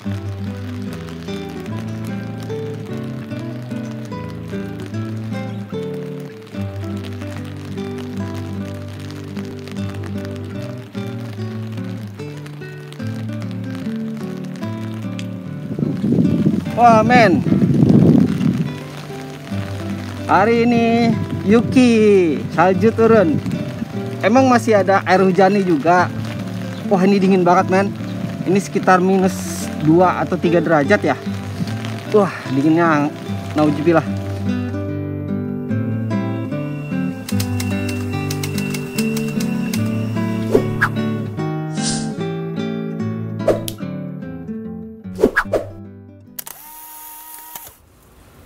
Wah men. Hari ini Yuki Salju turun. Emang masih ada air hujannya juga. Wah ini dingin banget men. Ini sekitar minus 2 atau 3 derajat ya Wah dinginnya Naujubillah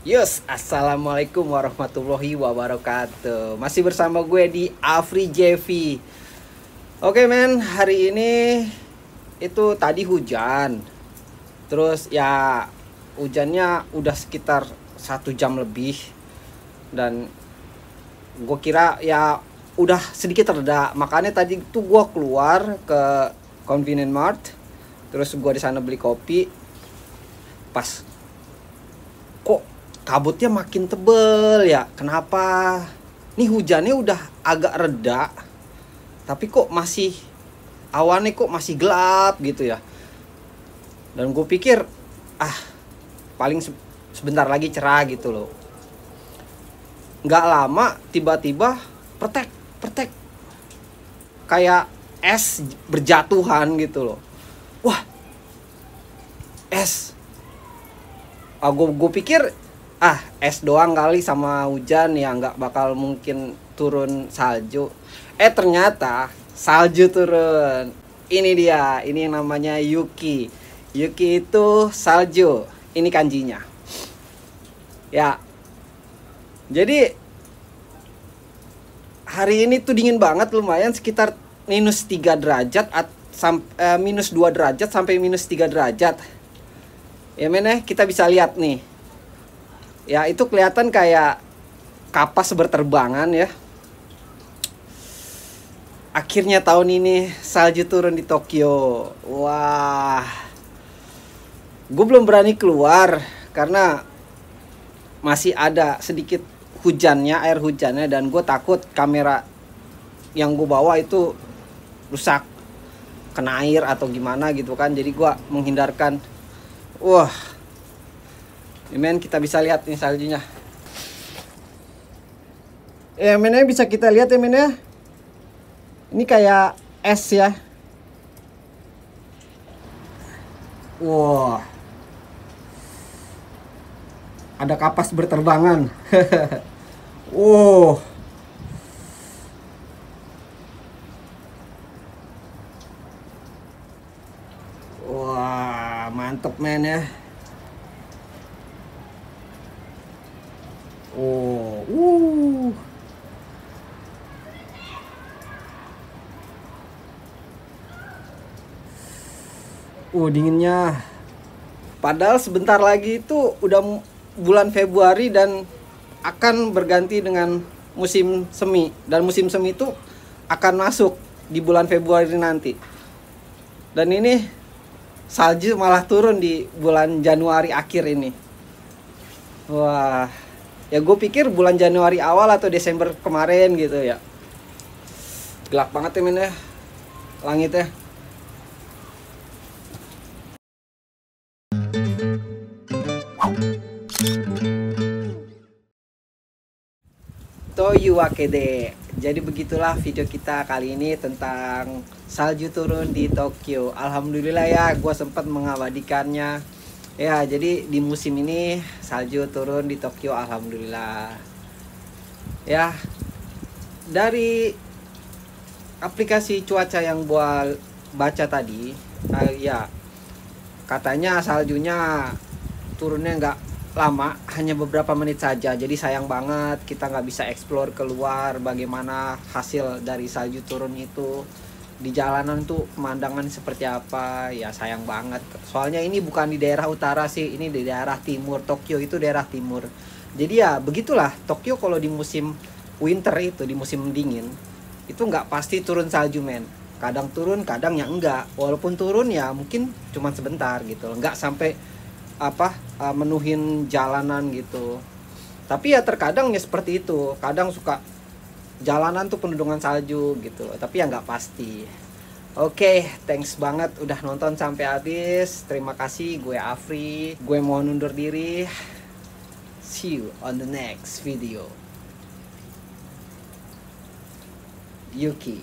Yus, assalamualaikum warahmatullahi wabarakatuh. Masih bersama gue di Afri JV. Oke men, hari ini itu tadi hujan. Terus ya hujannya udah sekitar satu jam lebih dan gue kira ya udah sedikit reda. Makanya tadi tuh gue keluar ke convenient mart. Terus gue di sana beli kopi. Pas kok kabutnya makin tebel ya kenapa nih hujannya udah agak reda tapi kok masih awannya kok masih gelap gitu ya dan gue pikir ah paling sebentar lagi cerah gitu loh. Nggak lama tiba-tiba pertek pertek. Kayak es berjatuhan gitu loh. Wah es. Ah gue pikir ah es doang kali sama hujan ya nggak bakal mungkin turun salju. Eh ternyata salju turun. Ini dia ini yang namanya Yuki Yuki itu salju. Ini kanjinya. Ya. Jadi hari ini tuh dingin banget lumayan sekitar minus 3 derajat at, sam, eh, minus 2 derajat sampai minus 3 derajat. Ya men eh, kita bisa lihat nih. Ya itu kelihatan kayak kapas berterbangan ya. Akhirnya tahun ini salju turun di Tokyo. Wah gue belum berani keluar karena masih ada sedikit hujannya air hujannya dan gue takut kamera yang gue bawa itu rusak kena air atau gimana gitu kan jadi gue menghindarkan wah ini men kita bisa lihat nih saljunya. Ya mennya bisa kita lihat ya men ya. Ini kayak es ya. Wah. Ada kapas berterbangan. wow. Wah, mantep men ya. Oh, uh. Uh, dinginnya. Padahal sebentar lagi itu udah bulan Februari dan akan berganti dengan musim semi dan musim semi itu akan masuk di bulan Februari nanti. Dan ini salju malah turun di bulan Januari akhir ini. Wah ya gue pikir bulan Januari awal atau Desember kemarin gitu ya gelap banget ya men ya langitnya Toyu Wakede Jadi begitulah video kita kali ini tentang salju turun di Tokyo Alhamdulillah ya gue sempat mengabadikannya Ya, jadi di musim ini salju turun di Tokyo alhamdulillah. Ya. Dari aplikasi cuaca yang buat baca tadi, uh, ya katanya saljunya turunnya nggak lama, hanya beberapa menit saja. Jadi sayang banget kita nggak bisa explore keluar bagaimana hasil dari salju turun itu. Di jalanan tuh pemandangan seperti apa ya sayang banget. Soalnya ini bukan di daerah utara sih ini di daerah timur. Tokyo itu daerah timur. Jadi ya begitulah Tokyo kalau di musim winter itu di musim dingin itu nggak pasti turun salju men. Kadang turun kadang ya enggak. Walaupun turun ya mungkin cuma sebentar gitu enggak sampai apa uh, menuhin jalanan gitu. Tapi ya terkadang ya seperti itu. Kadang suka jalanan tuh penuh salju gitu. Tapi ya nggak pasti. Oke okay, thanks banget udah nonton sampai habis. Terima kasih gue Afri. Gue mau undur diri. See you on the next video. Yuki.